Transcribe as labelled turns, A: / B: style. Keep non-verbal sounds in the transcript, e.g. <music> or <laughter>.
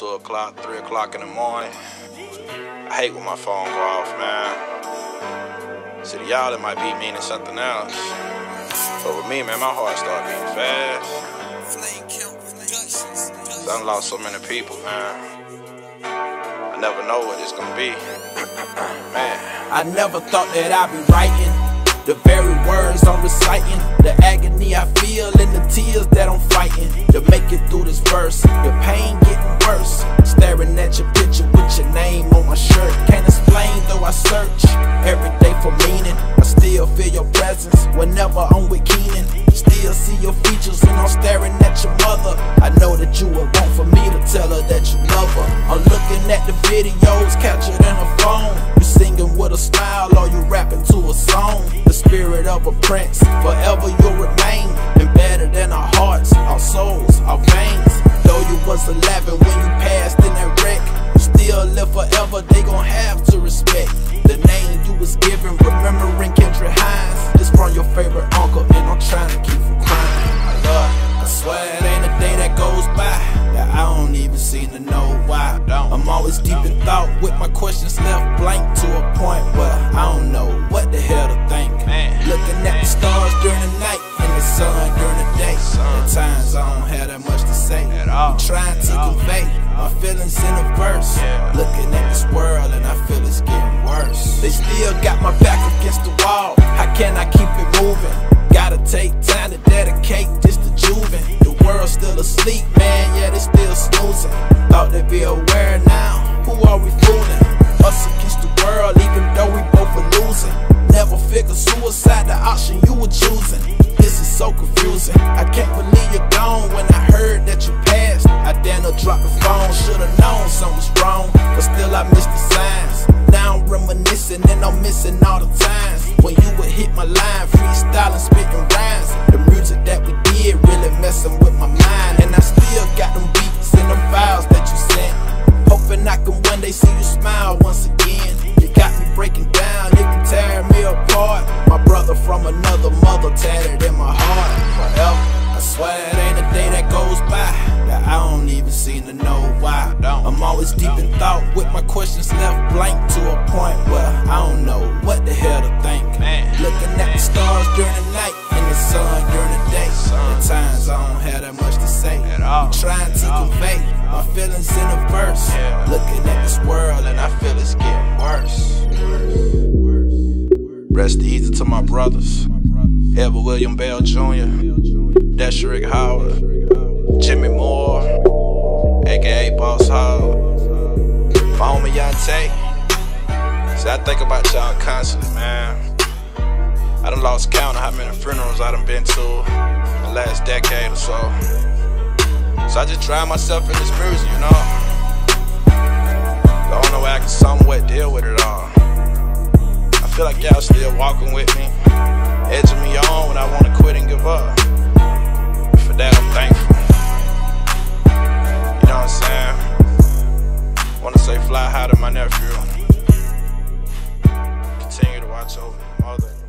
A: 2 o'clock, 3 o'clock in the morning. I hate when my phone go off, man. See, to y'all, it might be meaning something else. But with me, man, my heart start beating fast. I lost so many people, man. I never know what it's gonna be. <clears throat> man.
B: I never thought that I'd be writing the very words I'm reciting, the agony I feel and the tears that I'm fighting to make it through this verse. The pain worse, staring at your picture with your name on my shirt. Can't explain though I search every day for meaning. I still feel your presence whenever I'm with Keenan. Still see your features when I'm staring at your mother. I know that you would want for me to tell her that you love her. I'm looking at the videos captured in her phone. You singing with a smile or you rapping to a song The spirit of a prince. Forever you'll was 11 when you passed in that wreck, still live forever. They gon' have to respect the name you was given. Remembering Kendrick Hines, this from your favorite uncle, and I'm trying to keep from crying. I love, I swear it ain't a day that goes by that I don't even seem to know why. I'm always deep in thought with my questions left blank to a point where I don't know what the hell to think. Looking at the stars during the night and the sun during the day. At times I don't have that much to say. I'm trying convey my feelings in a verse. Looking at this world and I feel it's getting worse. They still got my back against the wall. How can I keep it moving? Gotta take time to dedicate just to Juven. The world's still asleep, man, yeah, they still snoozing. Thought they'd be aware now. Who are we fooling? Us against the world, even though we both are losing. Never figure suicide the option you were choosing. This is so confusing. I can't believe you're gone when I heard that you damn near dropped the phone, should've known something was wrong. But still, I missed the signs. Now I'm reminiscing and I'm missing all the times when you would hit my line, freestyling, spitting rhymes. The music that we did really messing with my mind, and I still got them beats and them files that you sent. Hoping I can one day see you smile once again. You got me breaking down, it can tear me apart. My brother from another why. I'm always deep in thought with my questions left blank to a point where I don't know what the hell to think. Looking at the stars during the night and the sun during the day. At times I don't have that much to say. I'm trying to convey my feelings in a verse. Looking at this world and I feel it's getting worse.
A: Rest easy to my brothers. Ever William Bell Jr., Desherick Howard, Jimmy Yante. See, I think about y'all constantly, man. I done lost count of how many funerals I done been to in the last decade or so. So I just try myself in this music, you know. The only way I can somewhat deal with it all. I feel like y'all still walking with me, edging me on when I wanna quit and give up. girl. Continue to watch over your mother.